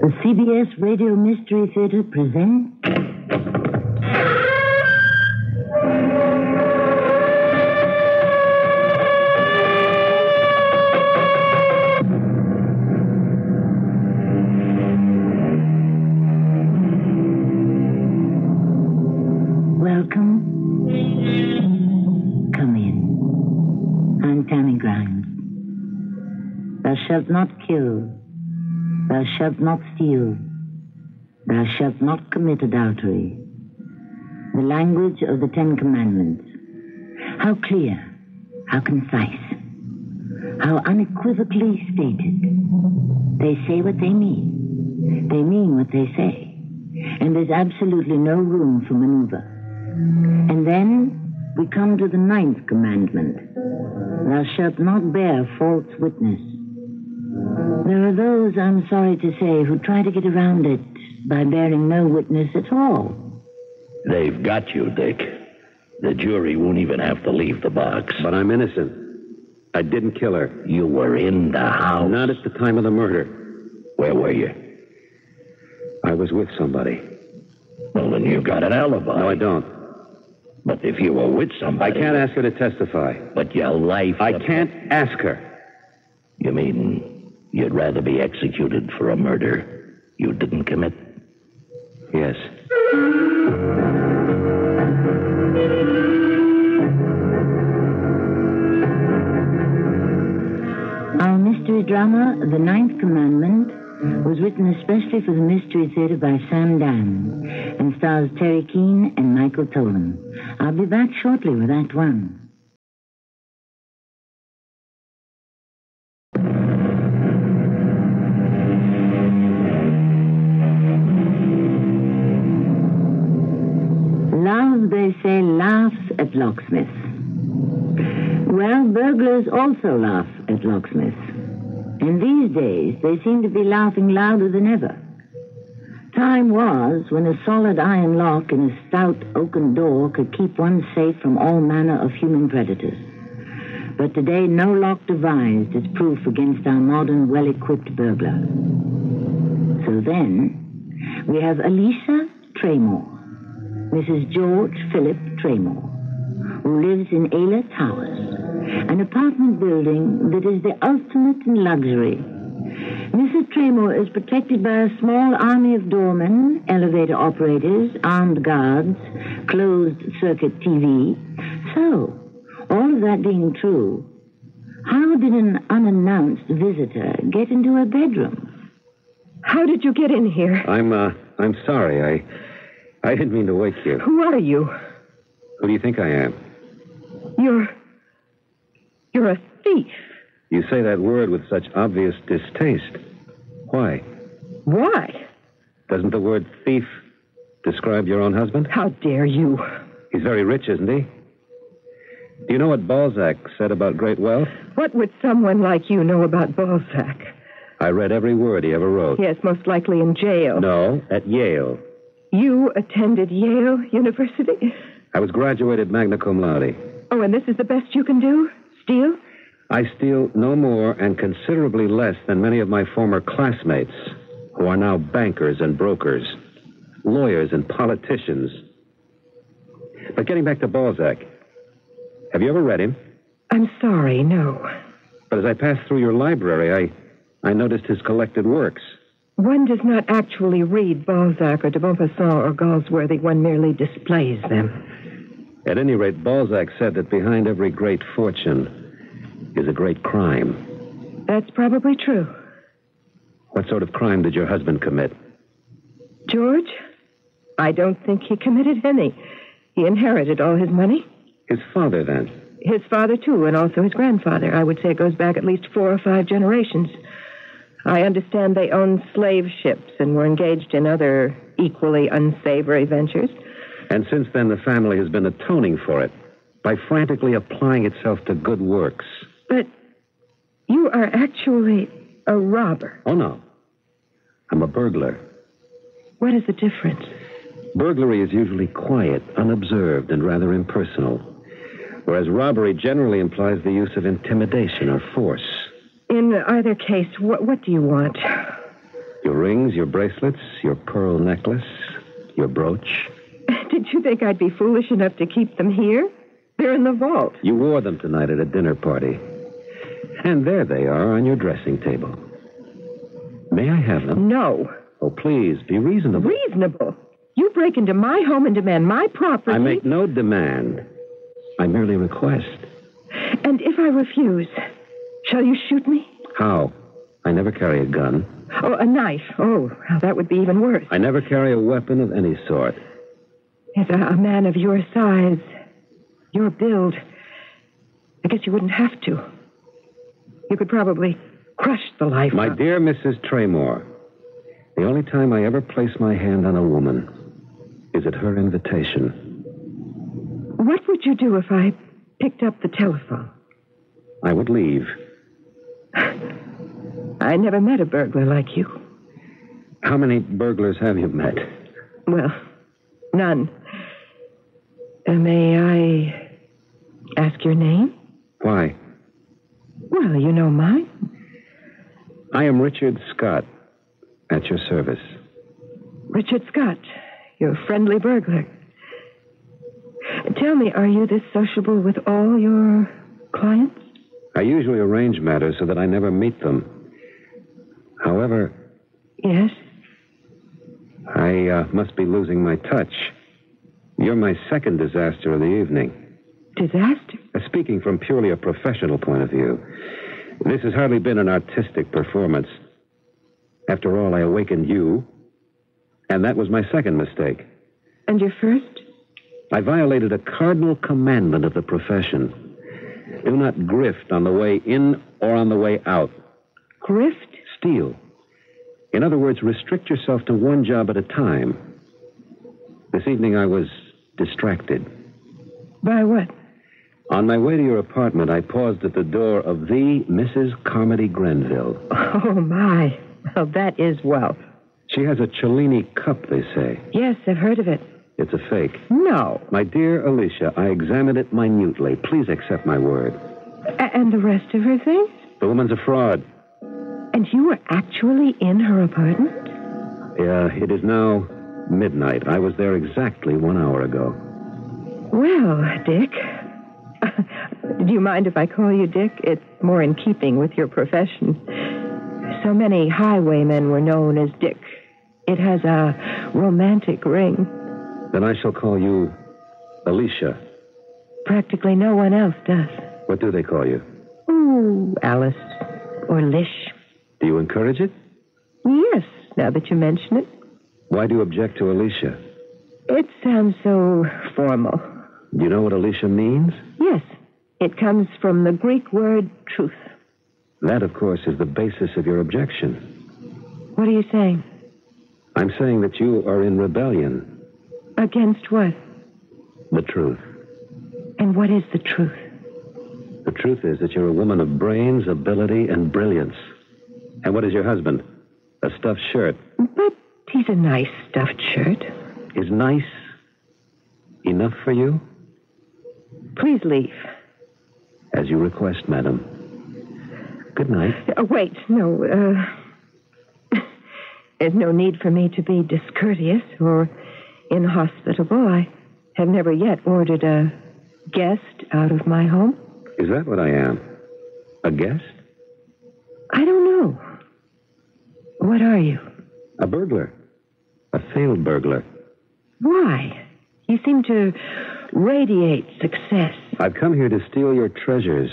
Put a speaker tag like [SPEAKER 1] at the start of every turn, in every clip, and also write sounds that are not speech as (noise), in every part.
[SPEAKER 1] The CBS Radio Mystery Theater presents. Shalt not steal. Thou shalt not commit adultery. The language of the Ten Commandments. How clear, how concise, how unequivocally stated. They say what they mean. They mean what they say. And there's absolutely no room for maneuver. And then we come to the ninth commandment. Thou shalt not bear false witness. There are those, I'm sorry to say, who try to get around it by bearing no witness at all.
[SPEAKER 2] They've got you, Dick. The jury won't even have to leave the box.
[SPEAKER 3] But I'm innocent. I didn't kill her.
[SPEAKER 2] You were in the house.
[SPEAKER 3] Not at the time of the murder.
[SPEAKER 2] Where were you?
[SPEAKER 3] I was with somebody.
[SPEAKER 2] Well, then you've got an alibi.
[SPEAKER 3] No, I don't.
[SPEAKER 2] But if you were with somebody.
[SPEAKER 3] I can't ask her to testify.
[SPEAKER 2] But your life.
[SPEAKER 3] I can't ask her.
[SPEAKER 2] You mean you'd rather be executed for a murder you didn't commit?
[SPEAKER 3] Yes.
[SPEAKER 1] Our mystery drama, The Ninth Commandment, was written especially for the Mystery Theater by Sam Dann and stars Teri Keane and Michael Tolan. I'll be back shortly with Act One. Love, they say, laughs at locksmiths. Well, burglars also laugh at locksmiths. And these days, they seem to be laughing louder than ever. Time was when a solid iron lock and a stout oaken door could keep one safe from all manner of human predators. But today, no lock devised is proof against our modern, well equipped burglar. So then, we have Elisa Traymore, Mrs. George Philip Traymore, who lives in Ayla Towers, an apartment building that is the ultimate in luxury. Mrs. Traymore is protected by a small army of doormen, elevator operators, armed guards, closed circuit TV. So, all of that being true, how did an unannounced visitor get into her bedroom?
[SPEAKER 4] How did you get in here?
[SPEAKER 3] I'm, uh, I'm sorry. I, I didn't mean to wake you.
[SPEAKER 4] Who are you?
[SPEAKER 3] Who do you think I am?
[SPEAKER 4] You're. You're a thief.
[SPEAKER 3] You say that word with such obvious distaste. Why?
[SPEAKER 4] Why?
[SPEAKER 3] Doesn't the word thief describe your own husband?
[SPEAKER 4] How dare you?
[SPEAKER 3] He's very rich, isn't he? Do you know what Balzac said about great wealth?
[SPEAKER 4] What would someone like you know about Balzac?
[SPEAKER 3] I read every word he ever wrote.
[SPEAKER 4] Yes, most likely in jail.
[SPEAKER 3] No, at Yale.
[SPEAKER 4] You attended Yale University?
[SPEAKER 3] I was graduated magna cum laude.
[SPEAKER 4] Oh, and this is the best you can do? Steal?
[SPEAKER 3] I steal no more and considerably less than many of my former classmates, who are now bankers and brokers, lawyers and politicians. But getting back to Balzac, have you ever read him?
[SPEAKER 4] I'm sorry, no.
[SPEAKER 3] But as I passed through your library, I, I noticed his collected works.
[SPEAKER 4] One does not actually read Balzac or de Maupassant or Galsworthy, one merely displays them.
[SPEAKER 3] At any rate, Balzac said that behind every great fortune is a great crime.
[SPEAKER 4] That's probably true.
[SPEAKER 3] What sort of crime did your husband commit?
[SPEAKER 4] George? I don't think he committed any. He inherited all his money.
[SPEAKER 3] His father, then.
[SPEAKER 4] His father, too, and also his grandfather. I would say it goes back at least four or five generations. I understand they owned slave ships and were engaged in other equally unsavory ventures.
[SPEAKER 3] And since then, the family has been atoning for it by frantically applying itself to good works.
[SPEAKER 4] But you are actually a robber.
[SPEAKER 3] Oh, no. I'm a burglar.
[SPEAKER 4] What is the difference?
[SPEAKER 3] Burglary is usually quiet, unobserved, and rather impersonal, whereas robbery generally implies the use of intimidation or force.
[SPEAKER 4] In either case, what, what do you want?
[SPEAKER 3] Your rings, your bracelets, your pearl necklace, your brooch. (laughs)
[SPEAKER 4] Did you think I'd be foolish enough to keep them here? They're in the vault.
[SPEAKER 3] You wore them tonight at a dinner party. And there they are on your dressing table. May I have them?
[SPEAKER 4] No.
[SPEAKER 3] Oh, please, be reasonable.
[SPEAKER 4] Reasonable. You break into my home and demand my property.
[SPEAKER 3] I make no demand. I merely request.
[SPEAKER 4] And if I refuse, shall you shoot me?
[SPEAKER 3] How? I never carry a gun.
[SPEAKER 4] Oh, a knife. Oh, well, that would be even worse.
[SPEAKER 3] I never carry a weapon of any sort.
[SPEAKER 4] As a, a man of your size, your build, I guess you wouldn't have to. You could probably crush the life. Of.
[SPEAKER 3] My
[SPEAKER 4] out-
[SPEAKER 3] dear Mrs. Traymore, the only time I ever place my hand on a woman is at her invitation.
[SPEAKER 4] What would you do if I picked up the telephone?
[SPEAKER 3] I would leave.
[SPEAKER 4] I never met a burglar like you.
[SPEAKER 3] How many burglars have you met?
[SPEAKER 4] Well, none. Uh, may I ask your name?
[SPEAKER 3] Why?
[SPEAKER 4] Well, you know mine.
[SPEAKER 3] I am Richard Scott, at your service.
[SPEAKER 4] Richard Scott, your friendly burglar. Tell me, are you this sociable with all your clients?
[SPEAKER 3] I usually arrange matters so that I never meet them. However,
[SPEAKER 4] Yes.
[SPEAKER 3] I uh, must be losing my touch. You're my second disaster of the evening.
[SPEAKER 4] Disaster?
[SPEAKER 3] Uh, Speaking from purely a professional point of view, this has hardly been an artistic performance. After all, I awakened you, and that was my second mistake.
[SPEAKER 4] And your first?
[SPEAKER 3] I violated a cardinal commandment of the profession. Do not grift on the way in or on the way out.
[SPEAKER 4] Grift?
[SPEAKER 3] Steal. In other words, restrict yourself to one job at a time. This evening I was distracted.
[SPEAKER 4] By what?
[SPEAKER 3] On my way to your apartment, I paused at the door of the Mrs. Carmody Grenville. (laughs)
[SPEAKER 4] Oh, my. Well, that is wealth.
[SPEAKER 3] She has a Cellini cup, they say.
[SPEAKER 4] Yes, I've heard of it.
[SPEAKER 3] It's a fake.
[SPEAKER 4] No.
[SPEAKER 3] My dear Alicia, I examined it minutely. Please accept my word.
[SPEAKER 4] A- and the rest of her things?
[SPEAKER 3] The woman's a fraud.
[SPEAKER 4] And you were actually in her apartment?
[SPEAKER 3] Yeah, it is now midnight. I was there exactly one hour ago.
[SPEAKER 4] Well, Dick. (laughs) Do you mind if I call you Dick? It's more in keeping with your profession. So many highwaymen were known as Dick. It has a romantic ring.
[SPEAKER 3] Then I shall call you Alicia.
[SPEAKER 4] Practically no one else does.
[SPEAKER 3] What do they call you?
[SPEAKER 4] Ooh, Alice. Or Lish.
[SPEAKER 3] Do you encourage it?
[SPEAKER 4] Yes, now that you mention it.
[SPEAKER 3] Why do you object to Alicia?
[SPEAKER 4] It sounds so formal.
[SPEAKER 3] Do you know what Alicia means?
[SPEAKER 4] Yes, it comes from the Greek word truth.
[SPEAKER 3] That, of course, is the basis of your objection.
[SPEAKER 4] What are you saying?
[SPEAKER 3] I'm saying that you are in rebellion.
[SPEAKER 4] Against what?
[SPEAKER 3] The truth.
[SPEAKER 4] And what is the truth?
[SPEAKER 3] The truth is that you're a woman of brains, ability, and brilliance. And what is your husband? A stuffed shirt.
[SPEAKER 4] But he's a nice stuffed shirt.
[SPEAKER 3] Is nice enough for you?
[SPEAKER 4] Please leave.
[SPEAKER 3] As you request, madam. Good night.
[SPEAKER 4] Uh, wait, no, uh. (laughs) There's no need for me to be discourteous or inhospitable. I have never yet ordered a guest out of my home.
[SPEAKER 3] Is that what I am? A guest?
[SPEAKER 4] I don't know. What are you?
[SPEAKER 3] A burglar. A failed burglar.
[SPEAKER 4] Why? You seem to radiate success.
[SPEAKER 3] I've come here to steal your treasures,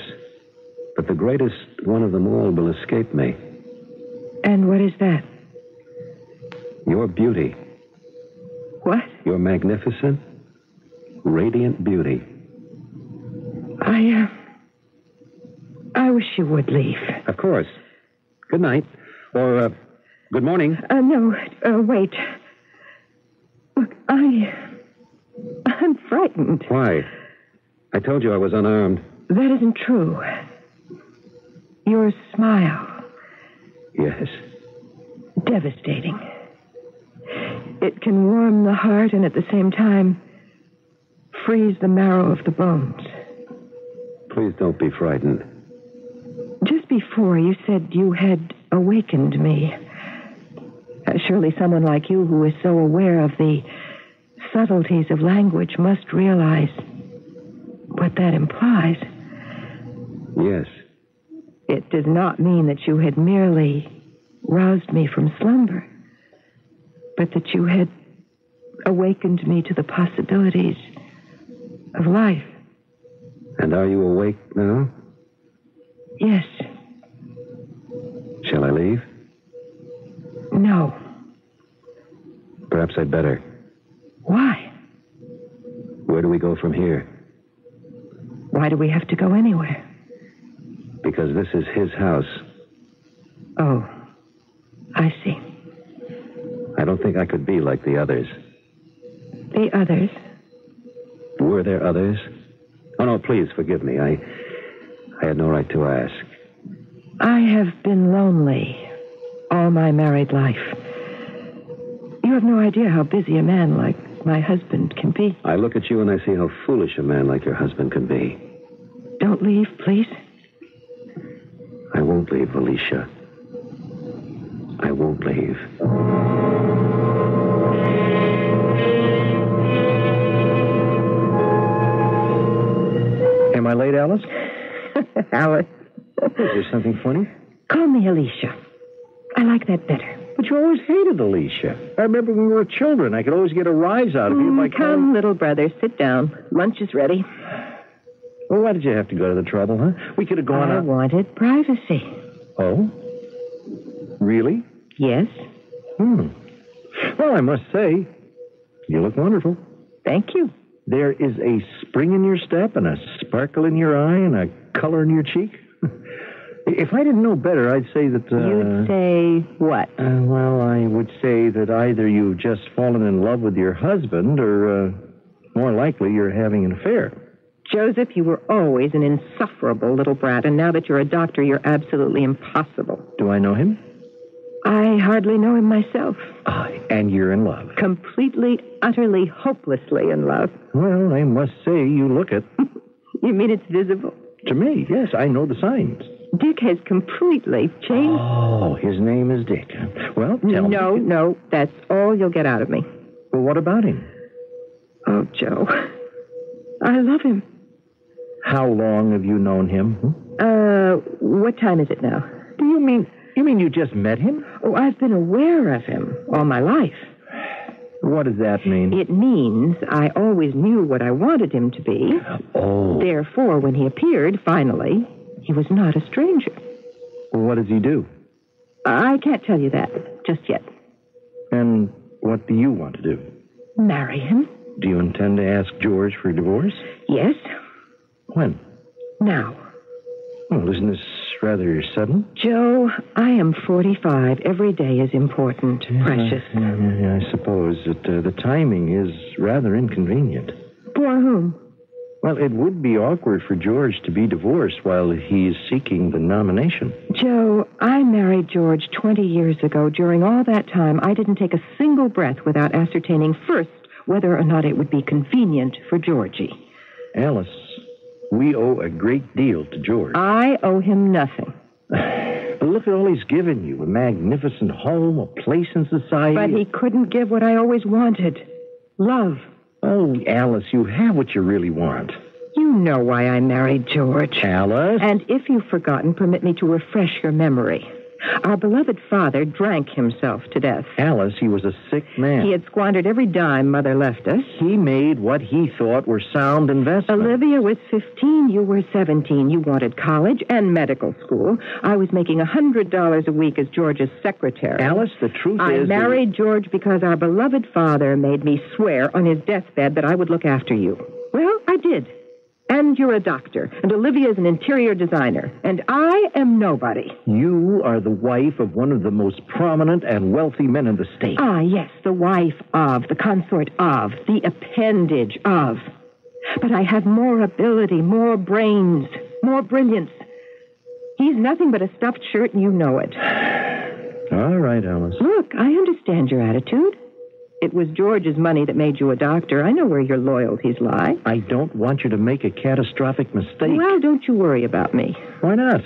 [SPEAKER 3] but the greatest one of them all will escape me.
[SPEAKER 4] And what is that?
[SPEAKER 3] Your beauty.
[SPEAKER 4] What?
[SPEAKER 3] Your magnificent, radiant beauty.
[SPEAKER 4] I, uh. I wish you would leave.
[SPEAKER 3] Of course. Good night. Or, uh, good morning.
[SPEAKER 4] Uh, no, uh, wait. Look, I. I'm frightened.
[SPEAKER 3] Why? I told you I was unarmed.
[SPEAKER 4] That isn't true. Your smile,
[SPEAKER 3] Yes.
[SPEAKER 4] devastating. It can warm the heart and at the same time freeze the marrow of the bones.
[SPEAKER 3] Please don't be frightened.
[SPEAKER 4] Just before you said you had awakened me. Uh, surely someone like you who is so aware of the subtleties of language must realize what that implies.
[SPEAKER 3] Yes.
[SPEAKER 4] It does not mean that you had merely roused me from slumber, but that you had awakened me to the possibilities of life.
[SPEAKER 3] And are you awake now?
[SPEAKER 4] Yes.
[SPEAKER 3] Shall I leave?
[SPEAKER 4] No.
[SPEAKER 3] Perhaps I'd better.
[SPEAKER 4] Why?
[SPEAKER 3] Where do we go from here?
[SPEAKER 4] Why do we have to go anywhere?
[SPEAKER 3] Because this is his house.
[SPEAKER 4] Oh, I see.
[SPEAKER 3] I don't think I could be like the others.
[SPEAKER 4] The others?
[SPEAKER 3] Were there others? Oh, no, please forgive me. I, I had no right to ask.
[SPEAKER 4] I have been lonely all my married life. You have no idea how busy a man like my husband can be.
[SPEAKER 3] I look at you and I see how foolish a man like your husband can be.
[SPEAKER 4] Don't leave, please.
[SPEAKER 3] I won't leave, Alicia. I won't leave.
[SPEAKER 5] Am I late, Alice? (laughs)
[SPEAKER 4] Alice.
[SPEAKER 5] Is there something funny?
[SPEAKER 4] Call me Alicia. I like that better.
[SPEAKER 5] But you always hated Alicia. I remember when we were children. I could always get a rise out of you by
[SPEAKER 4] Mm, come, little brother, sit down. Lunch is ready.
[SPEAKER 5] Well, why did you have to go to the trouble, huh? We could have gone
[SPEAKER 4] I
[SPEAKER 5] out.
[SPEAKER 4] wanted privacy.
[SPEAKER 5] Oh? Really?
[SPEAKER 4] Yes,
[SPEAKER 5] Hmm. Well, I must say, you look wonderful.
[SPEAKER 4] thank you.
[SPEAKER 5] There is a spring in your step and a sparkle in your eye and a color in your cheek. (laughs) if I didn't know better, I'd say that. Uh,
[SPEAKER 4] You'd say what?
[SPEAKER 5] Uh, well, I would say that either you've just fallen in love with your husband, or uh, more likely you're having an affair.
[SPEAKER 4] Joseph, you were always an insufferable little brat, and now that you're a doctor, you're absolutely impossible.
[SPEAKER 5] Do I know him?
[SPEAKER 4] I hardly know him myself.
[SPEAKER 5] Ah, and you're in love.
[SPEAKER 4] Completely, utterly, hopelessly in love.
[SPEAKER 5] Well, I must say you look it. (laughs)
[SPEAKER 4] You mean it's visible?
[SPEAKER 5] to me, yes, I know the signs.
[SPEAKER 4] Dick has completely changed.
[SPEAKER 5] Oh, his name is Dick. Well, tell
[SPEAKER 4] no,
[SPEAKER 5] me.
[SPEAKER 4] no, that's all you'll get out of me.
[SPEAKER 5] Well, what about him?
[SPEAKER 4] Oh, Joe. I love him.
[SPEAKER 5] How long have you known him? Hmm?
[SPEAKER 4] Uh, what time is it now?
[SPEAKER 5] Do you mean you mean you just met him?
[SPEAKER 4] Oh, I've been aware of him all my life.
[SPEAKER 5] What does that mean?
[SPEAKER 4] It means I always knew what I wanted him to be.
[SPEAKER 5] oh,
[SPEAKER 4] Therefore, when he appeared, finally, he was not a stranger.
[SPEAKER 5] well, what does he do?
[SPEAKER 4] I can't tell you that just yet.
[SPEAKER 5] And what do you want to do?
[SPEAKER 4] Marry him?
[SPEAKER 5] Do you intend to ask George for a divorce?
[SPEAKER 4] Yes.
[SPEAKER 5] When?
[SPEAKER 4] Now,
[SPEAKER 5] Well, isn't this rather sudden?
[SPEAKER 4] Joe, I am 45. Every day is important, precious.
[SPEAKER 5] Yeah, yeah, yeah, I suppose that uh, the timing is rather inconvenient.
[SPEAKER 4] For whom?
[SPEAKER 5] Well, it would be awkward for George to be divorced while he's seeking the nomination.
[SPEAKER 4] Joe, I married George 20 years ago. During all that time, I didn't take a single breath without ascertaining first whether or not it would be convenient for Georgie.
[SPEAKER 5] Alice, we owe a great deal to George.
[SPEAKER 4] I owe him nothing. (laughs)
[SPEAKER 5] But look at all he's given you a magnificent home, a place in society.
[SPEAKER 4] But he couldn't give what I always wanted love.
[SPEAKER 5] Oh, Alice, you have what you really want.
[SPEAKER 4] You know why I married George.
[SPEAKER 5] Alice?
[SPEAKER 4] And if you've forgotten, permit me to refresh your memory. Our beloved father drank himself to death.
[SPEAKER 5] Alice, he was a sick man.
[SPEAKER 4] He had squandered every dime Mother left us.
[SPEAKER 5] He made what he thought were sound investments.
[SPEAKER 4] Olivia was 15. You were 17. You wanted college and medical school. I was making a $100 a week as George's secretary.
[SPEAKER 5] Alice, the truth
[SPEAKER 4] I
[SPEAKER 5] is. that-
[SPEAKER 4] married George because our beloved father made me swear on his deathbed that I would look after you. Well, I did. And you're a doctor, and Olivia is an interior designer, and I am nobody.
[SPEAKER 5] You are the wife of one of the most prominent and wealthy men in the state.
[SPEAKER 4] Ah, yes, the wife of, the consort of, the appendage of. But I have more ability, more brains, more brilliance. He's nothing but a stuffed shirt, and you know it. (sighs)
[SPEAKER 5] All right, Alice.
[SPEAKER 4] Look, I understand your attitude. It was George's money that made you a doctor. I know where your loyalties lie.
[SPEAKER 5] I don't want you to make a catastrophic mistake.
[SPEAKER 4] Well, don't you worry about me.
[SPEAKER 5] Why not?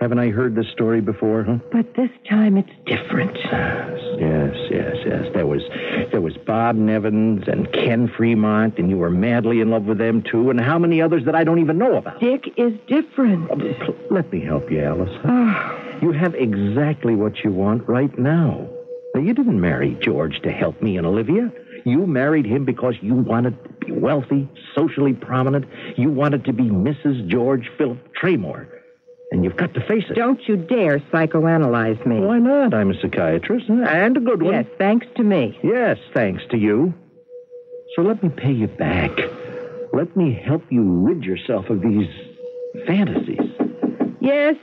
[SPEAKER 5] Haven't I heard this story before, huh?
[SPEAKER 4] But this time it's different.
[SPEAKER 5] Yes, yes, yes. There was there was Bob Nevins and Ken Fremont, and you were madly in love with them too, and how many others that I don't even know about.
[SPEAKER 4] Dick is different.
[SPEAKER 5] Oh, pl- Let me help you, Alice.
[SPEAKER 4] Oh,
[SPEAKER 5] You have exactly what you want right now. Now, you didn't marry George to help me and Olivia. You married him because you wanted to be wealthy, socially prominent. You wanted to be Mrs. George Philip Traymore. And you've got to face it.
[SPEAKER 4] don't you dare psychoanalyze me.
[SPEAKER 5] Why not? I'm a psychiatrist, and a good one.
[SPEAKER 4] Yes, thanks to me.
[SPEAKER 5] Yes, thanks to you. So let me pay you back. Let me help you rid yourself of these fantasies.
[SPEAKER 4] Yes?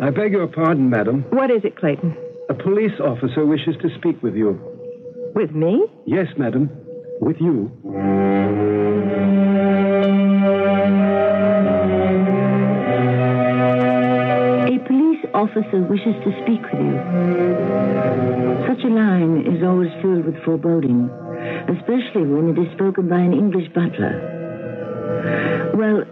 [SPEAKER 6] I beg your pardon, madam.
[SPEAKER 4] What is it, Clayton?
[SPEAKER 6] A police officer wishes to speak with you.
[SPEAKER 4] With me?
[SPEAKER 6] Yes, madam. With you.
[SPEAKER 1] A police officer wishes to speak with you. Such a line is always filled with foreboding, especially when it is spoken by an English butler. Well,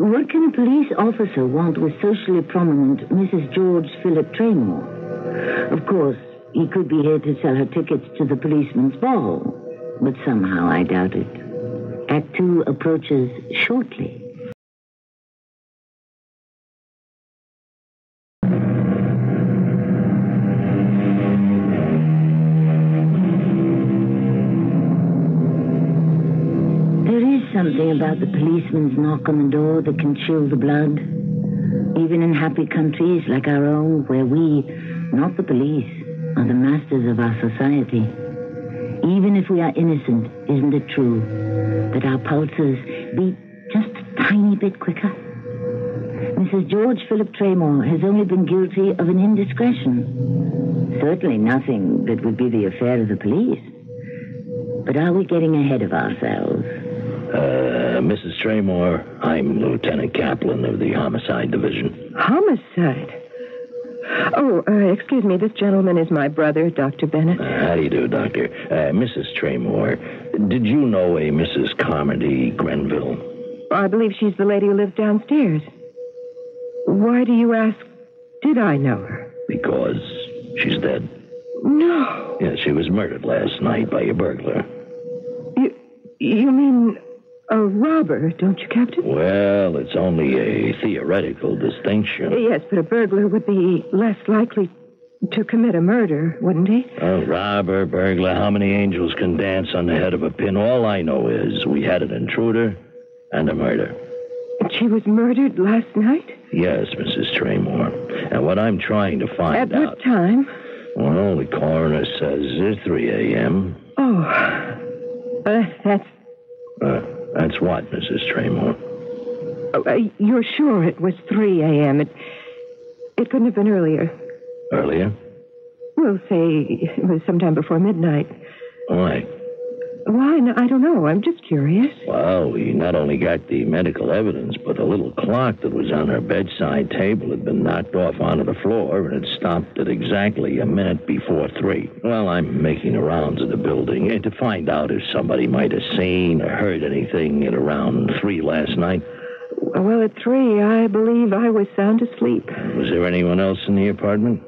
[SPEAKER 1] what can a police officer want with socially prominent Mrs. George Philip Traymore? Of course, he could be here to sell her tickets to the policeman's ball, but somehow I doubt it. Act two approaches shortly. There is something about the policeman's knock on the door that can chill the blood. Even in happy countries like our own, where we, not the police, are the masters of our society. Even if we are innocent, isn't it true that our pulses beat just a tiny bit quicker? Mrs. George Philip Traymore has only been guilty of an indiscretion. Certainly nothing that would be the affair of the police. But are we getting ahead of ourselves?
[SPEAKER 2] Uh, Mrs. Traymore, I'm Lieutenant Kaplan of the Homicide Division.
[SPEAKER 4] Homicide. Oh, uh, excuse me. This gentleman is my brother, Dr. Bennett.
[SPEAKER 2] Uh, how do you do, Doctor? Uh, Mrs. Traymore, did you know a Mrs. Carmody Grenville?
[SPEAKER 4] I believe she's the lady who lives downstairs. Why do you ask? Did I know her?
[SPEAKER 2] Because she's dead.
[SPEAKER 4] No.
[SPEAKER 2] Yes, she was murdered last night by a burglar.
[SPEAKER 4] You, you mean a robber, don't you, Captain?
[SPEAKER 2] Well, it's only a theoretical distinction.
[SPEAKER 4] Yes, but a burglar would be less likely to commit a murder, wouldn't he?
[SPEAKER 2] A robber, burglar, how many angels can dance on the head of a pin? All I know is we had an intruder and a murder.
[SPEAKER 4] She was murdered last night?
[SPEAKER 2] Yes, Mrs. Traymore. And what I'm trying to find
[SPEAKER 4] At
[SPEAKER 2] out.
[SPEAKER 4] what time?
[SPEAKER 2] Well, the coroner says it's 3 a.m.
[SPEAKER 4] Oh, uh, that's.
[SPEAKER 2] Uh, that's what, Mrs. Traymore?
[SPEAKER 4] Uh, you're sure it was 3 a.m.? It, it couldn't have been earlier.
[SPEAKER 2] Earlier?
[SPEAKER 4] We'll say it was sometime before midnight.
[SPEAKER 2] Why?
[SPEAKER 4] Why? No, I don't know. I'm just curious.
[SPEAKER 2] Well, we not only got the medical evidence, but a little clock that was on her bedside table had been knocked off onto the floor, and it stopped at exactly a minute before three. Well, I'm making the rounds of the building eh, to find out if somebody might have seen or heard anything at around three last night.
[SPEAKER 4] Well, at 3, I believe I was sound asleep.
[SPEAKER 2] Was there anyone else in the apartment?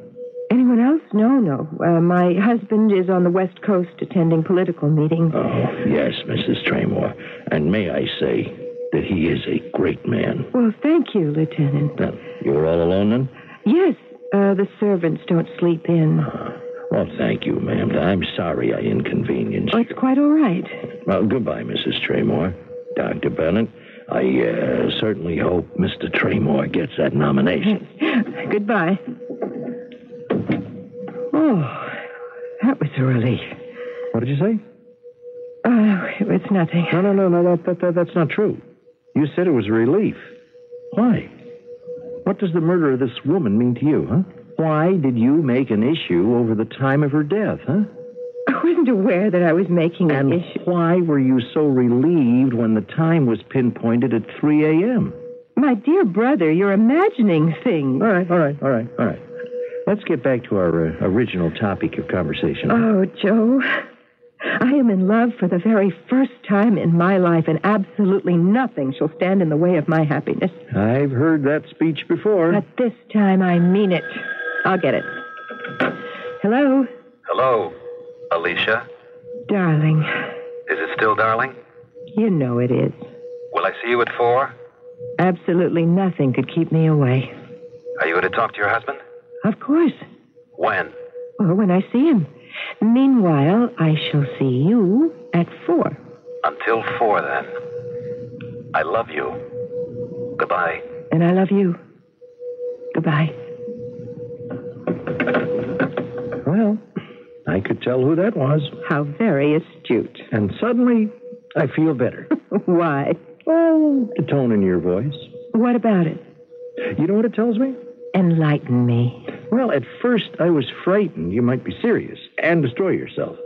[SPEAKER 4] Anyone else? No, no. Uh, my husband is on the West Coast attending political meetings.
[SPEAKER 2] Oh, yes, Mrs. Traymore. And may I say that he is a great man.
[SPEAKER 4] Well, thank you, Lieutenant.
[SPEAKER 2] Now, you're all alone then?
[SPEAKER 4] Yes, uh, the servants don't sleep in.
[SPEAKER 2] Well, thank you, ma'am. I'm sorry I inconvenienced
[SPEAKER 4] Oh,
[SPEAKER 2] you.
[SPEAKER 4] it's quite all right.
[SPEAKER 2] Well, goodbye, Mrs. Traymore. Dr. Bennett, I uh, certainly hope Mr. Traymore gets that nomination. (laughs)
[SPEAKER 4] Goodbye. Oh, that was a relief.
[SPEAKER 5] What did you say?
[SPEAKER 4] Oh, it was nothing.
[SPEAKER 5] No, no, no, no. That, that, that, that's not true. You said it was a relief. Why? What does the murder of this woman mean to you, huh? Why did you make an issue over the time of her death, huh?
[SPEAKER 4] I wasn't aware that I was making an
[SPEAKER 5] And
[SPEAKER 4] issue.
[SPEAKER 5] why were you so relieved when the time was pinpointed at 3 a.m.?
[SPEAKER 4] My dear brother, you're imagining things.
[SPEAKER 5] All right, all right, all right, all right. Let's get back to our uh, original topic of conversation.
[SPEAKER 4] Oh, Joe. I am in love for the very first time in my life, and absolutely nothing shall stand in the way of my happiness.
[SPEAKER 5] I've heard that speech before.
[SPEAKER 4] But this time I mean it. I'll get it. Hello?
[SPEAKER 3] Hello, Alicia.
[SPEAKER 4] Darling.
[SPEAKER 3] Is it still darling?
[SPEAKER 4] You know it is.
[SPEAKER 3] Will I see you at four?
[SPEAKER 4] Absolutely nothing could keep me away.
[SPEAKER 3] Are you going to talk to your husband?
[SPEAKER 4] Of course.
[SPEAKER 3] When?
[SPEAKER 4] Well, when I see him. Meanwhile, I shall see you at four.
[SPEAKER 3] Until four, then. I love you. Goodbye.
[SPEAKER 4] And I love you. Goodbye.
[SPEAKER 5] Well, I could tell who that was.
[SPEAKER 4] How very astute.
[SPEAKER 5] And suddenly, I feel better. (laughs)
[SPEAKER 4] Why?
[SPEAKER 5] Oh, the tone in your voice.
[SPEAKER 4] What about it?
[SPEAKER 5] You know what it tells me?
[SPEAKER 4] Enlighten me.
[SPEAKER 5] Well, at first I was frightened you might be serious and destroy yourself.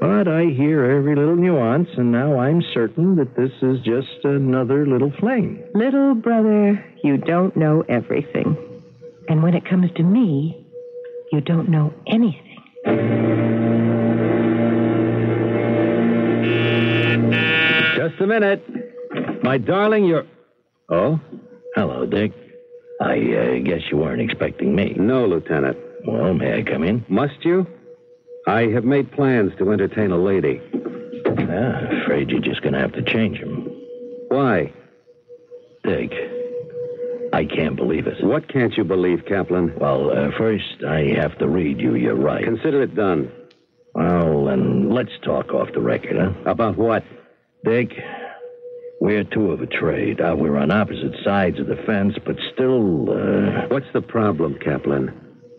[SPEAKER 5] But I hear every little nuance, and now I'm certain that this is just another little fling.
[SPEAKER 4] Little brother, you don't know everything. And when it comes to me, you don't know anything.
[SPEAKER 3] Just a minute. My darling, you're. Oh?
[SPEAKER 2] Hello, Dick. I uh, guess you weren't expecting me.
[SPEAKER 3] No, Lieutenant.
[SPEAKER 2] Well, may I come in?
[SPEAKER 3] Must you? I have made plans to entertain a lady.
[SPEAKER 2] Ah, afraid you're just going to have to change them.
[SPEAKER 3] Why?
[SPEAKER 2] Dick, I can't believe it.
[SPEAKER 3] What can't you believe, Kaplan?
[SPEAKER 2] Well, uh, first, I have to read you your rights.
[SPEAKER 3] Consider it done.
[SPEAKER 2] Well, then let's talk off the record, huh?
[SPEAKER 3] About what?
[SPEAKER 2] Dick, we're two of a trade. Uh, we're on opposite sides of the fence, but still, uh,
[SPEAKER 3] What's the problem, Kaplan?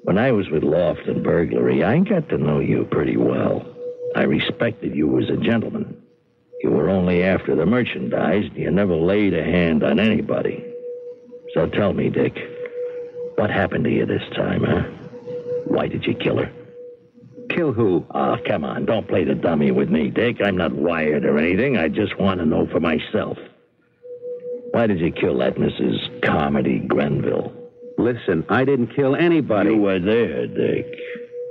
[SPEAKER 2] when I was with Loft and Burglary, I got to know you pretty well. I respected you as a gentleman. You were only after the merchandise, and you never laid a hand on anybody. So tell me, Dick, what happened to you this time, huh? Why did you kill her?
[SPEAKER 3] Kill who?
[SPEAKER 2] Oh, come on. Don't play the dummy with me, Dick. I'm not wired or anything. I just want to know for myself. Why did you kill that Mrs. Carmody Grenville?
[SPEAKER 3] Listen, I didn't kill anybody.
[SPEAKER 2] You were there, Dick.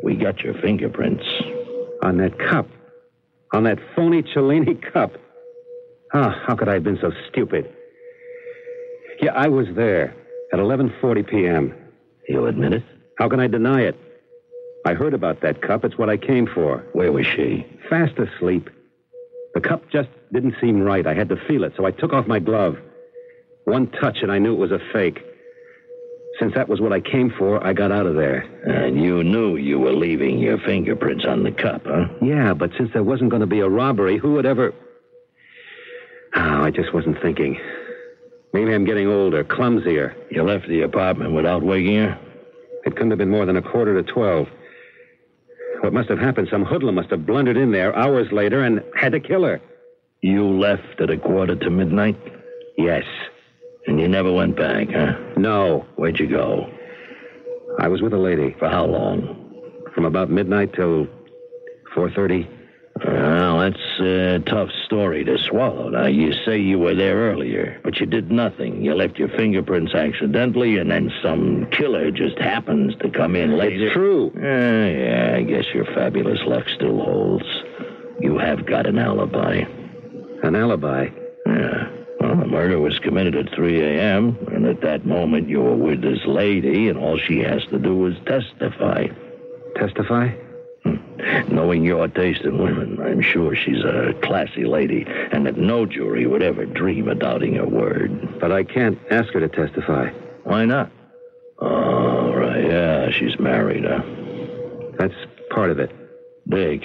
[SPEAKER 2] We got your fingerprints.
[SPEAKER 3] On that cup. On that phony Cellini cup. Ah, how could I have been so stupid? Yeah, I was there at 11:40 p.m.
[SPEAKER 2] You admit it?
[SPEAKER 3] How can I deny it? I heard about that cup. It's what I came for.
[SPEAKER 2] Where was she?
[SPEAKER 3] Fast asleep. The cup just didn't seem right. I had to feel it, so I took off my glove. One touch, and I knew it was a fake. Since that was what I came for, I got out of there.
[SPEAKER 2] And you knew you were leaving your fingerprints on the cup, huh?
[SPEAKER 3] Yeah, but since there wasn't going to be a robbery, who would ever. Oh, I just wasn't thinking. Maybe I'm getting older, clumsier.
[SPEAKER 2] You left the apartment without waking her?
[SPEAKER 3] It couldn't have been more than a quarter to twelve. What must have happened? Some hoodlum must have blundered in there hours later and had to kill her.
[SPEAKER 2] You left at a quarter to midnight?
[SPEAKER 3] Yes.
[SPEAKER 2] And you never went back, huh?
[SPEAKER 3] No.
[SPEAKER 2] Where'd you go?
[SPEAKER 3] I was with a lady
[SPEAKER 2] For how long?
[SPEAKER 3] from about midnight till 4.30.
[SPEAKER 2] Well, that's a tough story to swallow. Now, you say you were there earlier, but you did nothing. You left your fingerprints accidentally, and then some killer just happens to come in later.
[SPEAKER 3] It's true.
[SPEAKER 2] Yeah, yeah, I guess your fabulous luck still holds. You have got an alibi.
[SPEAKER 3] An alibi.
[SPEAKER 2] Yeah. Well, the murder was committed at 3 a.m., and at that moment you were with this lady, and all she has to do is testify.
[SPEAKER 3] Testify?
[SPEAKER 2] Knowing your taste in women, I'm sure she's a classy lady, and that no jury would ever dream of doubting her word.
[SPEAKER 3] But I can't ask her to testify.
[SPEAKER 2] Why not? Oh, right, yeah, she's married, huh?
[SPEAKER 3] That's part of it.
[SPEAKER 2] Dick,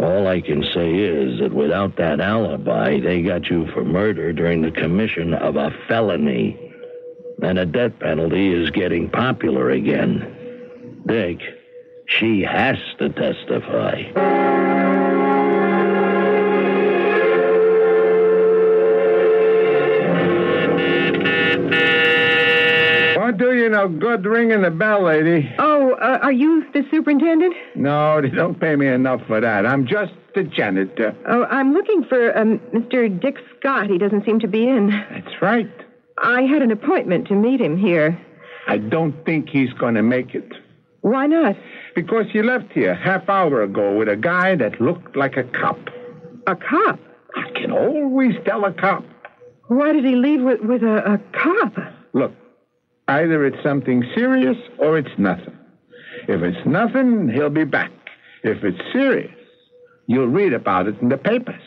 [SPEAKER 2] all I can say is that without that alibi, they got you for murder during the commission of a felony. And a death penalty is getting popular again. Dick, she has to testify.
[SPEAKER 7] Won't do you no good ringing the bell, lady.
[SPEAKER 4] Oh, uh, are you the superintendent?
[SPEAKER 7] No, they don't pay me enough for that. I'm just the janitor.
[SPEAKER 4] Oh, I'm looking for um, Mr. Dick Scott. He doesn't seem to be in.
[SPEAKER 7] That's right.
[SPEAKER 4] I had an appointment to meet him here.
[SPEAKER 7] I don't think he's going to make it.
[SPEAKER 4] Why not?
[SPEAKER 7] Because you left here half hour ago with a guy that looked like a cop.
[SPEAKER 4] A cop?
[SPEAKER 7] I can always tell a cop.
[SPEAKER 4] Why did he leave with, with a, a cop?
[SPEAKER 7] Look, either it's something serious or it's nothing. If it's nothing, he'll be back. If it's serious, you'll read about it in the papers.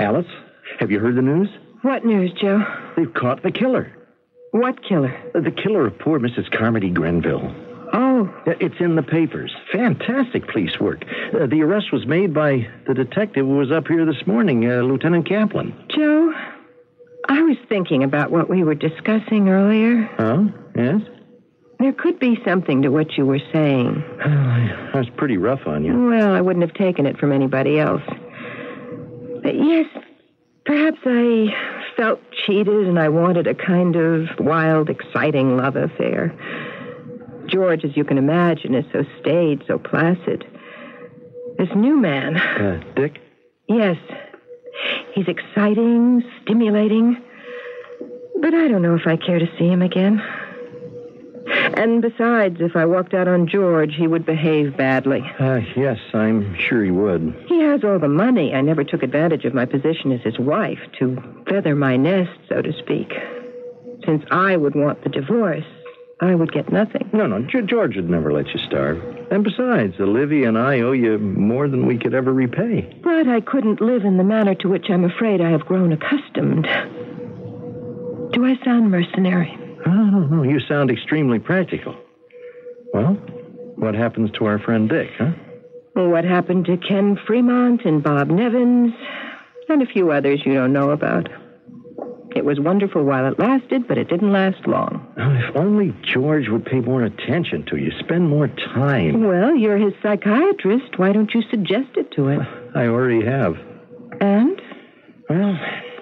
[SPEAKER 5] Alice, have you heard the news?
[SPEAKER 4] What news, Joe?
[SPEAKER 5] They've caught the killer.
[SPEAKER 4] What killer?
[SPEAKER 5] The killer of poor Mrs. Carmody Grenville.
[SPEAKER 4] Oh,
[SPEAKER 5] It's in the papers. Fantastic police work. Uh, the arrest was made by the detective who was up here this morning, uh, Lieutenant Kaplan.
[SPEAKER 4] Joe, I was thinking about what we were discussing earlier.
[SPEAKER 5] Huh? Yes?
[SPEAKER 4] There could be something to what you were saying. (sighs)
[SPEAKER 5] I was pretty rough on you.
[SPEAKER 4] Well, I wouldn't have taken it from anybody else. But yes, perhaps I felt cheated and I wanted a kind of wild, exciting love affair. George, as you can imagine, is so staid, so placid. This new man,
[SPEAKER 5] Uh, Dick?
[SPEAKER 4] yes, he's exciting, stimulating, but I don't know if I care to see him again. And besides, if I walked out on George, he would behave badly.
[SPEAKER 5] Uh, yes, I'm sure he would.
[SPEAKER 4] He has all the money. I never took advantage of my position as his wife to feather my nest, so to speak. Since I would want the divorce, I would get nothing.
[SPEAKER 5] No, no, G- George would never let you starve. And besides, Olivia and I owe you more than we could ever repay.
[SPEAKER 4] But I couldn't live in the manner to which I'm afraid I have grown accustomed. Do I sound mercenary?
[SPEAKER 5] I don't know. You sound extremely practical. Well, what happens to our friend Dick, huh?
[SPEAKER 4] What happened to Ken Fremont and Bob Nevins and a few others you don't know about? It was wonderful while it lasted, but it didn't last long.
[SPEAKER 5] Oh, if only George would pay more attention to you, spend more time.
[SPEAKER 4] Well, you're his psychiatrist. Why don't you suggest it to him?
[SPEAKER 5] I already have.
[SPEAKER 4] And?
[SPEAKER 5] Well,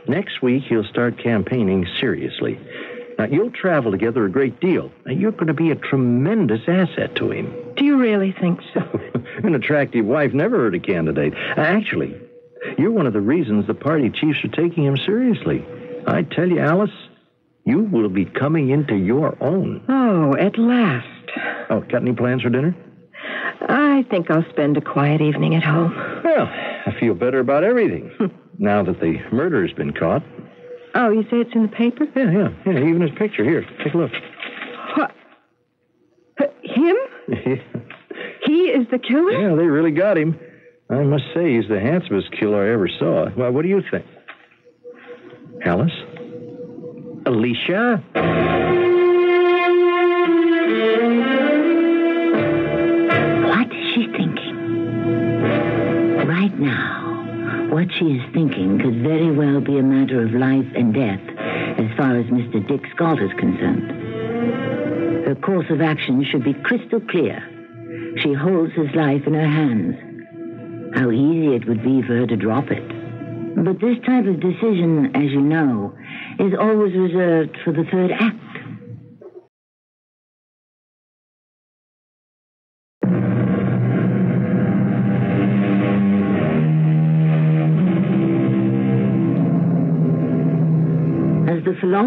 [SPEAKER 5] next week he'll start campaigning seriously. Now, you'll travel together a great deal. Now, you're going to be a tremendous asset to him.
[SPEAKER 4] Do you really think so? (laughs)
[SPEAKER 5] An attractive wife never hurt a candidate. Actually, you're one of the reasons the party chiefs are taking him seriously. I tell you, Alice, you will be coming into your own.
[SPEAKER 4] Oh, at last.
[SPEAKER 5] Oh, got any plans for dinner?
[SPEAKER 4] I think I'll spend a quiet evening at home.
[SPEAKER 5] Well, I feel better about everything (laughs) now that the murder's been caught.
[SPEAKER 4] Oh, you say it's in the paper?
[SPEAKER 5] Yeah, yeah, yeah. Even his picture. Here, take a look.
[SPEAKER 4] What? Uh, Him? (laughs) He is the killer?
[SPEAKER 5] yeah, they really got him. I must say, he's the handsomest killer I ever saw. Well, what do you think? Alice? Alicia?
[SPEAKER 1] What is she thinking? Right now, what she is thinking could very well be a matter of life and death as far as Mr. Dick Scott is concerned. Her course of action should be crystal clear. She holds his life in her hands. How easy it would be for her to drop it. But this type of decision, as you know, is always reserved for the third act.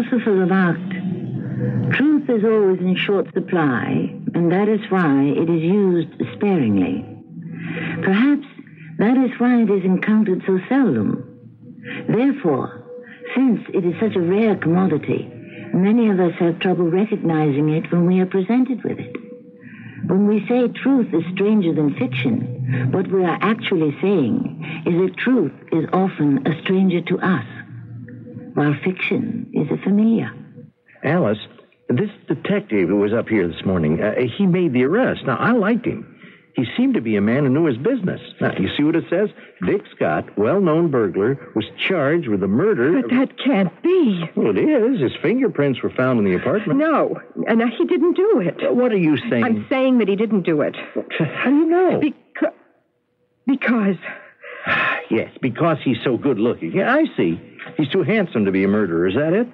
[SPEAKER 1] Philosopher remarked, truth is always in short supply, and that is why it is used sparingly. Perhaps that is why it is encountered so seldom. Therefore, since it is such a rare commodity, many of us have trouble recognizing it when we are presented with it. When we say truth is stranger than fiction, what we are actually saying is that truth is often a stranger to us, while fiction is a familiar.
[SPEAKER 5] Alice, this detective who was up here this morning, uh, he made the arrest. Now, I liked him. He seemed to be a man who knew his business. Now, you see what it says? Dick Scott, well known burglar, was charged with the murder.
[SPEAKER 4] But that can't be.
[SPEAKER 5] Well, it is. His fingerprints were found in the apartment.
[SPEAKER 4] No, and he didn't do it.
[SPEAKER 5] What are you saying?
[SPEAKER 4] I'm saying that he didn't do it.
[SPEAKER 5] How do you know?
[SPEAKER 4] Because. Because. (sighs)
[SPEAKER 5] yes, because he's so good looking. Yeah, I see. He's too handsome to be a murderer. Is that it?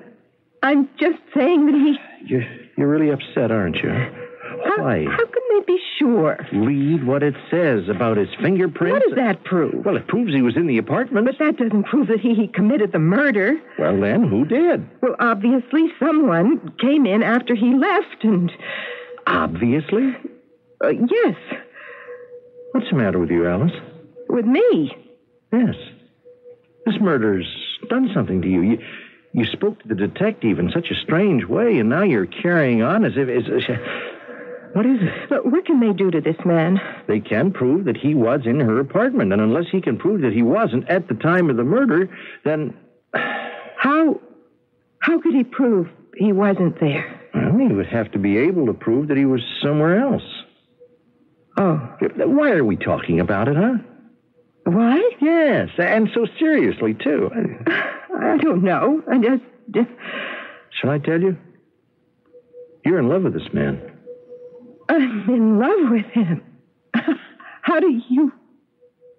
[SPEAKER 4] I'm just saying that he.
[SPEAKER 5] You're, you're really upset, aren't you?
[SPEAKER 4] How,
[SPEAKER 5] Why?
[SPEAKER 4] how can they be sure.
[SPEAKER 5] Read what it says about his fingerprints.
[SPEAKER 4] What does that prove?
[SPEAKER 5] Well, it proves he was in the apartment.
[SPEAKER 4] But that doesn't prove that he, he committed the murder.
[SPEAKER 5] Well, then, who did?
[SPEAKER 4] Well, obviously, someone came in after he left, and.
[SPEAKER 5] Obviously.
[SPEAKER 4] Uh, yes,
[SPEAKER 5] What's the matter with you, Alice?
[SPEAKER 4] with me.
[SPEAKER 5] Yes. This murder's done something to you. You, you spoke to the detective in such a strange way, and now you're carrying on as if. As, as, what is it?
[SPEAKER 4] But what can they do to this man?
[SPEAKER 5] They can prove that he was in her apartment, and unless he can prove that he wasn't at the time of the murder, then.
[SPEAKER 4] How. How could he prove he wasn't there?
[SPEAKER 5] Well, he would have to be able to prove that he was somewhere else.
[SPEAKER 4] Oh,
[SPEAKER 5] Why are we talking about it, huh?
[SPEAKER 4] Why?
[SPEAKER 5] Yes, and so seriously, too.
[SPEAKER 4] I don't know. I just. just
[SPEAKER 5] Shall I tell you? You're in love with this man.
[SPEAKER 4] I'm in love with him. How do you.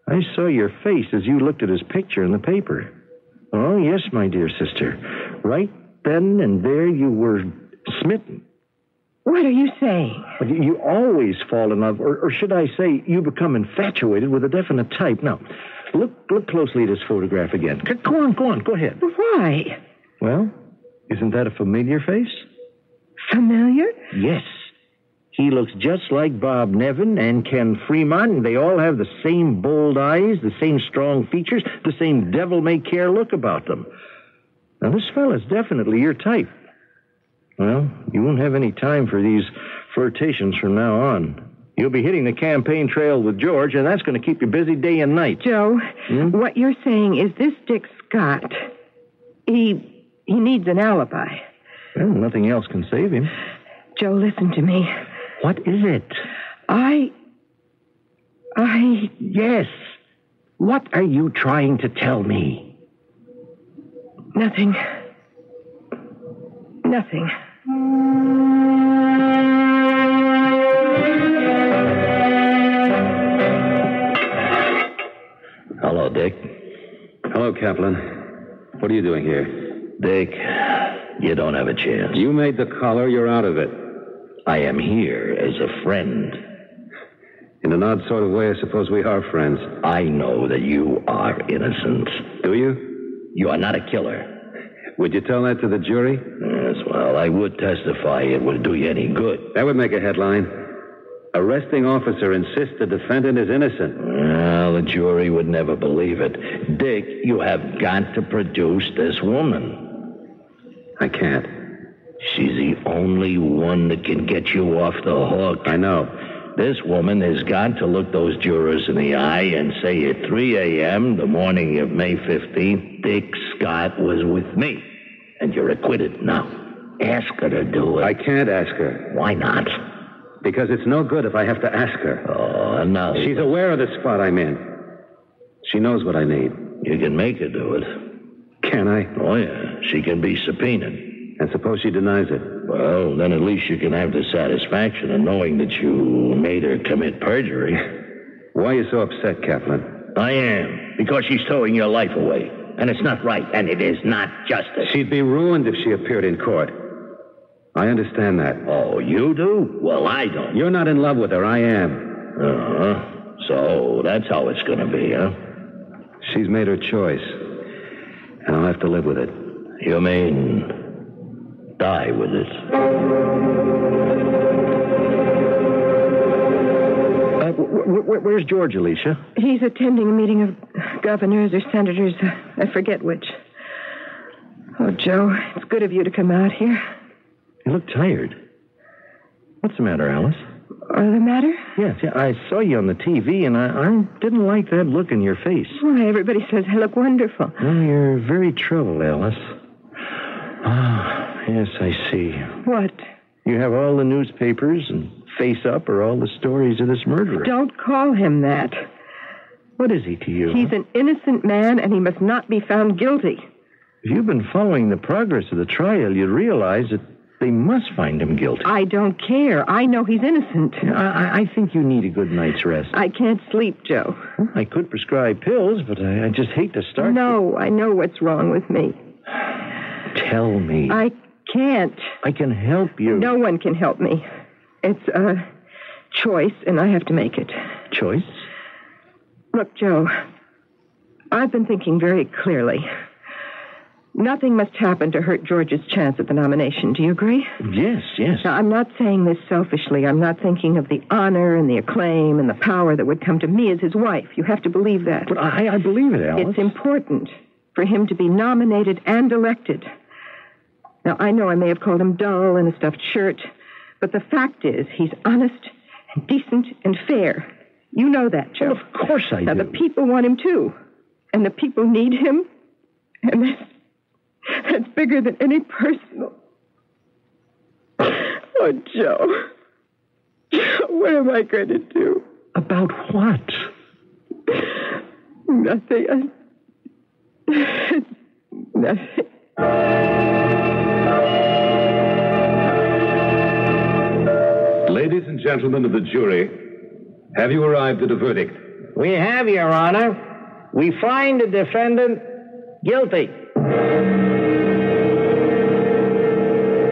[SPEAKER 5] I saw your face as you looked at his picture in the paper. Oh, yes, my dear sister. Right then and there you were smitten.
[SPEAKER 4] What are you saying?
[SPEAKER 5] You- you always fall in love, or, or should I say, you become infatuated with a definite type. Now, look look closely at his photograph again. Go on, go on, go ahead.
[SPEAKER 4] Why?
[SPEAKER 5] Well, isn't that a familiar face?
[SPEAKER 4] Familiar?
[SPEAKER 5] Yes. He looks just like Bob Nevin and Ken Fremont, and they all have the same bold eyes, the same strong features, the same devil may care look about them. Now, this fella's definitely your type. Well, you won't have any time for these flirtations from now on. You'll be hitting the campaign trail with George, and that's going to keep you busy day and night.
[SPEAKER 4] Joe, hmm? what you're saying is this Dick Scott. He. he needs an alibi.
[SPEAKER 5] Well, nothing else can save him.
[SPEAKER 4] Joe, listen to me.
[SPEAKER 5] What is it?
[SPEAKER 4] I. I.
[SPEAKER 5] Yes. What are you trying to tell me?
[SPEAKER 4] Nothing. Nothing.
[SPEAKER 2] Hello, Dick.
[SPEAKER 3] Hello, Kaplan. What are you doing here?
[SPEAKER 2] Dick, you don't have a chance.
[SPEAKER 3] You made the collar. You're out of it.
[SPEAKER 2] I am here as a friend.
[SPEAKER 3] In an odd sort of way, I suppose we are friends.
[SPEAKER 2] I know that you are innocent.
[SPEAKER 3] Do you?
[SPEAKER 2] You are not a killer.
[SPEAKER 3] Would you tell that to the jury?
[SPEAKER 2] Yes, well, I would testify it would do you any good.
[SPEAKER 3] That would make a headline. Arresting officer insists the defendant is innocent.
[SPEAKER 2] Well, the jury would never believe it. Dick, you have got to produce this woman.
[SPEAKER 3] I can't.
[SPEAKER 2] She's the only one that can get you off the hook.
[SPEAKER 3] I know.
[SPEAKER 2] This woman has got to look those jurors in the eye and say at 3 a.m., the morning of May 15th, Dick Scott was with me. And you're acquitted. Now, ask her to do it.
[SPEAKER 3] I can't ask her.
[SPEAKER 2] Why not?
[SPEAKER 3] Because it's no good if I have to ask her.
[SPEAKER 2] Oh, no.
[SPEAKER 3] She's aware of the spot I'm in. She knows what I need.
[SPEAKER 2] You can make her do it.
[SPEAKER 3] Can I?
[SPEAKER 2] Oh, yeah. She can be subpoenaed.
[SPEAKER 3] And suppose she denies it.
[SPEAKER 2] Well, then at least you can have the satisfaction of knowing that you made her commit perjury.
[SPEAKER 3] Why are you so upset, Kaplan?
[SPEAKER 2] I am. Because she's throwing your life away. And it's not right. And it is not justice.
[SPEAKER 3] She'd be ruined if she appeared in court. I understand that.
[SPEAKER 2] Oh, you do? Well, I don't.
[SPEAKER 3] You're not in love with her. I am.
[SPEAKER 2] Uh-huh. So that's how it's going to be, huh?
[SPEAKER 3] She's made her choice. And I'll have to live with it.
[SPEAKER 2] You mean die with it?
[SPEAKER 5] Uh, wh- wh- where's George, Alicia?
[SPEAKER 4] He's attending a meeting of governors or senators. I forget which. Oh, Joe, it's good of you to come out here.
[SPEAKER 5] You look tired. What's the matter, Alice?
[SPEAKER 4] Or the matter?
[SPEAKER 5] Yes, yeah, I saw you on the TV, and I, I didn't like that look in your face.
[SPEAKER 4] Why, everybody says I look wonderful.
[SPEAKER 5] Well, you're very troubled, Alice. Ah, yes, I see.
[SPEAKER 4] What?
[SPEAKER 5] You have all the newspapers, and face up are all the stories of this murderer.
[SPEAKER 4] Don't call him that.
[SPEAKER 5] What is he to you?
[SPEAKER 4] He's an innocent man, and he must not be found guilty.
[SPEAKER 5] If you've been following the progress of the trial, you'd realize that they must find him guilty.
[SPEAKER 4] I don't care. I know he's innocent.
[SPEAKER 5] I, I- I think you need a good night's rest.
[SPEAKER 4] I can't sleep, Joe.
[SPEAKER 5] I could prescribe pills, but I, I just hate to start.
[SPEAKER 4] No, I know what's wrong with me.
[SPEAKER 5] Tell me.
[SPEAKER 4] I can't.
[SPEAKER 5] I can help you.
[SPEAKER 4] No one can help me. It's, a choice, and I have to make it.
[SPEAKER 5] Choice?
[SPEAKER 4] Look, Joe, I've been thinking very clearly. Nothing must happen to hurt George's chance at the nomination. Do you agree?
[SPEAKER 5] Yes, yes.
[SPEAKER 4] Now, I'm not saying this selfishly. I'm not thinking of the honor and the acclaim and the power that would come to me as his wife. You have to believe that.
[SPEAKER 5] But I, I believe it, Alice.
[SPEAKER 4] It's important for him to be nominated and elected. Now, I know I may have called him dull and a stuffed shirt, but the fact is he's honest and decent and fair. You know that, Joe.
[SPEAKER 5] Well, of course I
[SPEAKER 4] now,
[SPEAKER 5] do.
[SPEAKER 4] the people want him too. And the people need him. And that's, that's bigger than any personal. Oh, Joe. What am I going to do?
[SPEAKER 5] About what?
[SPEAKER 4] Nothing. I- Nothing.
[SPEAKER 3] Ladies and gentlemen of the jury, have you arrived at a verdict?
[SPEAKER 8] We have, Your Honor. We find the defendant guilty.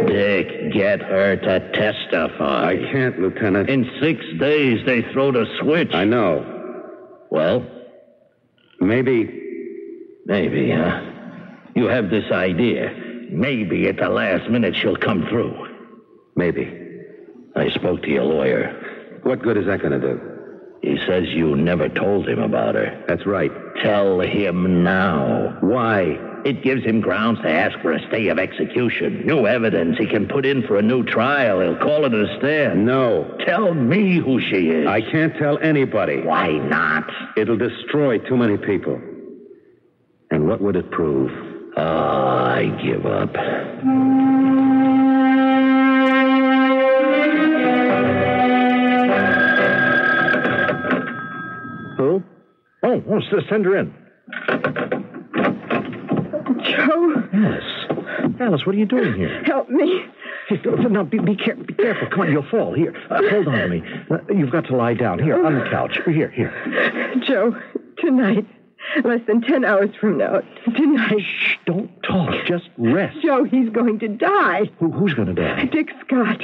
[SPEAKER 2] Dick, get her to testify.
[SPEAKER 3] I can't, Lieutenant.
[SPEAKER 2] In six days, they throw the switch.
[SPEAKER 3] I know.
[SPEAKER 2] Well,
[SPEAKER 3] Maybe.
[SPEAKER 2] maybe, huh? You have this idea. Maybe at the last minute she'll come through.
[SPEAKER 3] Maybe.
[SPEAKER 2] I spoke to your lawyer.
[SPEAKER 3] What good is that going to do?
[SPEAKER 2] He says you never told him about her.
[SPEAKER 3] That's right.
[SPEAKER 2] Tell him now.
[SPEAKER 3] Why?
[SPEAKER 2] It gives him grounds to ask for a stay of execution. New evidence he can put in for a new trial. He'll call it a stand.
[SPEAKER 3] No.
[SPEAKER 2] Tell me who she is.
[SPEAKER 3] I can't tell anybody.
[SPEAKER 2] Why not?
[SPEAKER 3] It'll destroy too many people. And what would it prove?
[SPEAKER 2] Oh, I give up.
[SPEAKER 5] Oh, s- send her in.
[SPEAKER 4] Joe,
[SPEAKER 5] Alice. Alice, what are you doing here?
[SPEAKER 4] help me.
[SPEAKER 5] Hey, No, be, be, care- be careful. Come on, you'll fall. Here, uh, hold on to me. Uh, you've got to lie down. Here, on the couch. Here, here.
[SPEAKER 4] Joe, tonight, less than 10 hours from now, tonight,
[SPEAKER 5] Shh, don't talk. Just rest.
[SPEAKER 4] Joe, he's going to die.
[SPEAKER 5] Who, who's going to die?
[SPEAKER 4] Dick Scott.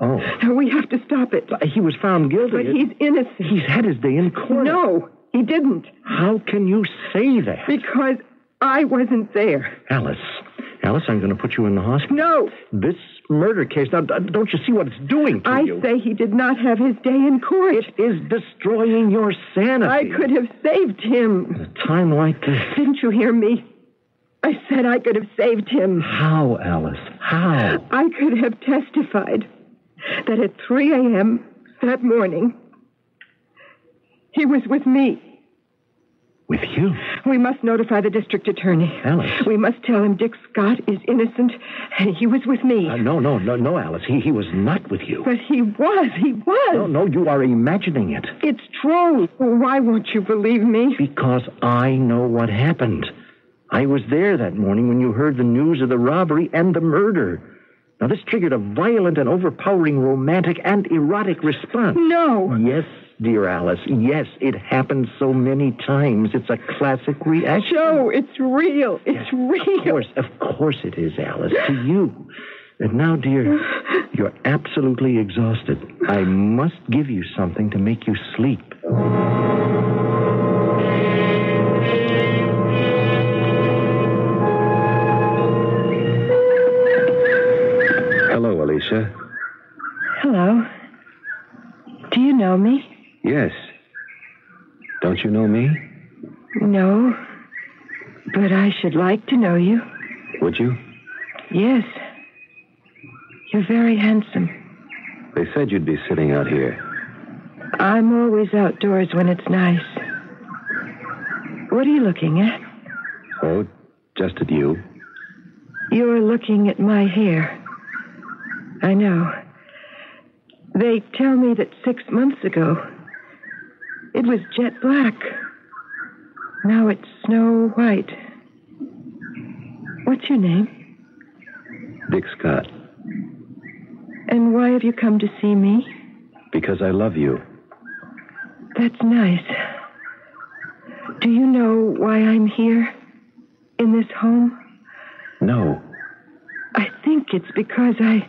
[SPEAKER 5] Oh.
[SPEAKER 4] We have to stop it.
[SPEAKER 5] He was found guilty.
[SPEAKER 4] But he's innocent.
[SPEAKER 5] He's had his day in court.
[SPEAKER 4] No, he didn't.
[SPEAKER 5] How can you say that?
[SPEAKER 4] Because I wasn't there.
[SPEAKER 5] Alice. Alice, I'm going to put you in the hospital.
[SPEAKER 4] No,
[SPEAKER 5] This murder case, now, don't you see what it's doing to
[SPEAKER 4] I
[SPEAKER 5] you?
[SPEAKER 4] I say he did not have his day in court.
[SPEAKER 5] It is destroying your sanity.
[SPEAKER 4] I could have saved him.
[SPEAKER 5] At a time like this.
[SPEAKER 4] Didn't you hear me? I said I could have saved him.
[SPEAKER 5] How, Alice? How?
[SPEAKER 4] I could have testified that at 3 a.m. that morning, he was with me.
[SPEAKER 5] With you?
[SPEAKER 4] We must notify the district attorney.
[SPEAKER 5] Alice.
[SPEAKER 4] We must tell him Dick Scott is innocent and he was with me.
[SPEAKER 5] Uh, no, no, no, no, Alice. He, he was not with you.
[SPEAKER 4] But he was. He was.
[SPEAKER 5] No, no, you are imagining it.
[SPEAKER 4] It's true. Why won't you believe me?
[SPEAKER 5] Because I know what happened. I was there that morning when you heard the news of the robbery and the murder. Now, this triggered a violent and overpowering romantic and erotic response.
[SPEAKER 4] No.
[SPEAKER 5] Yes, dear Alice. Yes, it happens so many times. It's a classic reaction.
[SPEAKER 4] Joe, it's real. It's
[SPEAKER 5] Of
[SPEAKER 4] real.
[SPEAKER 5] course, of course it is, Alice. To you. And now, dear, you're absolutely exhausted. I must give you something to make you sleep.
[SPEAKER 3] Yes. Don't you know me?
[SPEAKER 4] No. But I should like to know you.
[SPEAKER 3] Would you?
[SPEAKER 4] Yes. You're very handsome.
[SPEAKER 3] They said you'd be sitting out here.
[SPEAKER 4] I'm always outdoors when it's nice. What are you looking at?
[SPEAKER 3] Oh, just at you.
[SPEAKER 4] You're looking at my hair. I know. They tell me that six months ago it was jet black. Now it's snow white. What's your name?
[SPEAKER 3] Dick Scott.
[SPEAKER 4] And why have you come to see me?
[SPEAKER 3] Because I love you.
[SPEAKER 4] That's nice. Do you know why I'm here? In this home?
[SPEAKER 3] No.
[SPEAKER 4] I think it's because I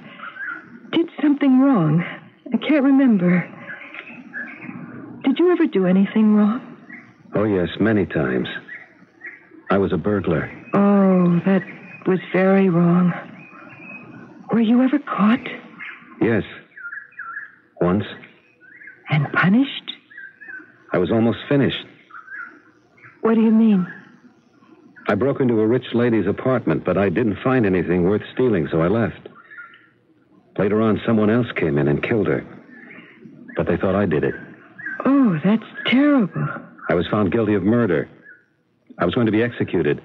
[SPEAKER 4] did something wrong. I can't remember. Did you ever do anything wrong?
[SPEAKER 3] Oh, yes, many times. I was a burglar.
[SPEAKER 4] Oh, that was very wrong. Were you ever caught
[SPEAKER 3] Yes. Once.
[SPEAKER 4] and punished?
[SPEAKER 3] I was almost finished.
[SPEAKER 4] What do you mean?
[SPEAKER 3] I broke into a rich lady's apartment, but I didn't find anything worth stealing, so I left. Later on, someone else came in and killed her. But they thought I did it.
[SPEAKER 4] Terrible.
[SPEAKER 3] I was found guilty of murder. I was going to be executed.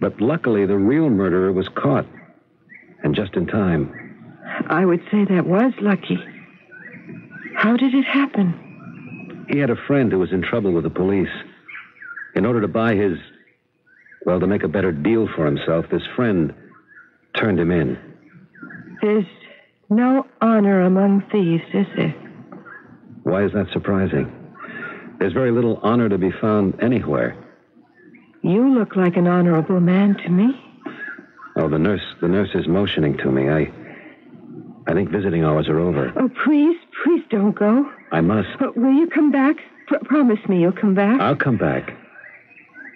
[SPEAKER 3] But luckily, the real murderer was caught. And just in time.
[SPEAKER 4] I would say that was lucky. How did it happen?
[SPEAKER 3] He had a friend who was in trouble with the police. In order to buy his. Well, to make a better deal for himself, this friend turned him in.
[SPEAKER 4] There's no honor among thieves, is there?
[SPEAKER 3] Why is that surprising? There's very little honor to be found anywhere.
[SPEAKER 4] You look like an honorable man to me.
[SPEAKER 3] Oh, the nurse, the nurse is motioning to me. I, I think visiting hours are over.
[SPEAKER 4] Oh, please, please don't go.
[SPEAKER 3] I must.
[SPEAKER 4] Uh, will you come back? Pr- promise me you'll come back.
[SPEAKER 3] I'll come back.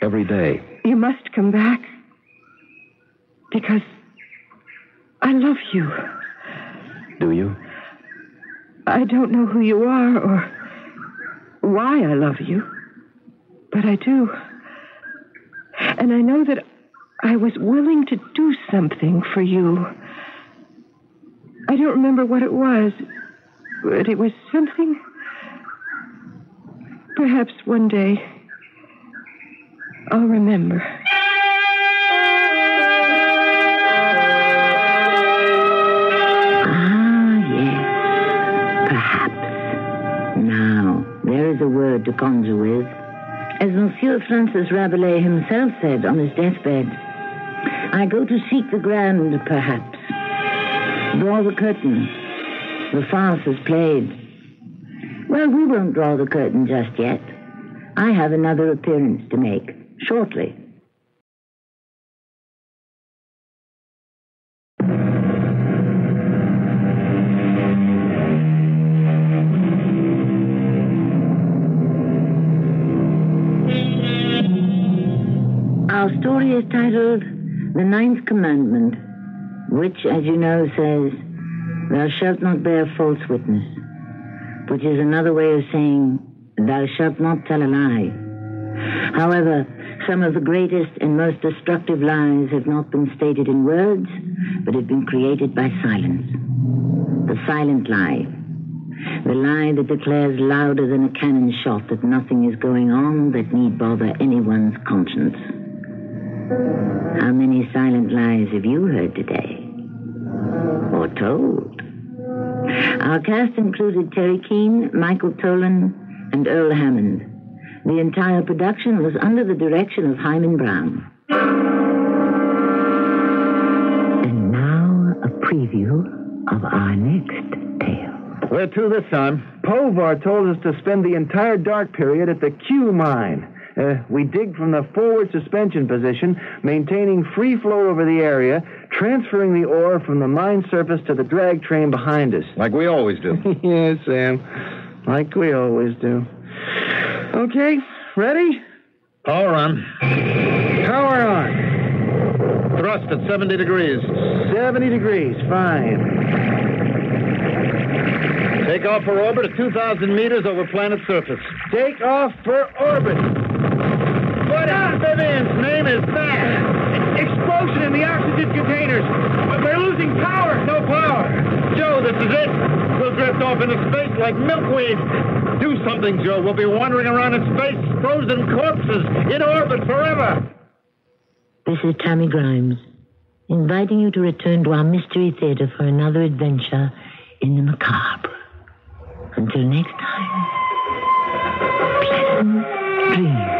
[SPEAKER 3] Every day.
[SPEAKER 4] You must come back. Because I love you.
[SPEAKER 3] Do you?
[SPEAKER 4] I don't know who you are or why I love you, but I do. And I know that I was willing to do something for you. I don't remember what it was, but it was something. Perhaps one day I'll remember.
[SPEAKER 1] A word to conjure with. As Monsieur Francis Rabelais himself said on his deathbed, I go to seek the grand, perhaps. Draw the curtain. The farce is played. Well, we won't draw the curtain just yet. I have another appearance to make, shortly. Story is titled The Ninth Commandment, which, as you know, says, Thou shalt not bear false witness, which is another way of saying, Thou shalt not tell a lie. However, some of the greatest and most destructive lies have not been stated in words, but have been created by silence. The silent lie. The lie that declares louder than a cannon shot that nothing is going on that need bother anyone's conscience. How many silent lies have you heard today? Or told? Our cast included Teri Keane, Michael Tolan, and Earl Hammond. The entire production was under the direction of Himan Brown. And now a preview of our next tale.
[SPEAKER 8] Where to this time? Povar told us to spend the entire dark period at the Q mine. Uh, we dig from the forward suspension position, maintaining free flow over the area, transferring the ore from the mine surface to the drag train behind us.
[SPEAKER 3] Like we always do. (laughs)
[SPEAKER 8] yes, Sam. Like we always do. Okay, ready?
[SPEAKER 2] Power on.
[SPEAKER 8] Power on.
[SPEAKER 2] Thrust at 70 degrees.
[SPEAKER 8] 70 degrees, fine.
[SPEAKER 2] Take off for orbit at 2,000 meters over planet surface.
[SPEAKER 8] Take off for orbit.
[SPEAKER 2] What amphibian's name is that?
[SPEAKER 8] Explosion in the oxygen containers. We're losing power.
[SPEAKER 2] No power. Joe, this is it. We'll drift off into space like milkweed. Do something, Joe. We'll be wandering around in space, frozen corpses, in orbit forever.
[SPEAKER 1] This is Tammy Grimes, inviting you to return to our Mystery Theater for another adventure in the macabre. Until next time, pleasant dreams.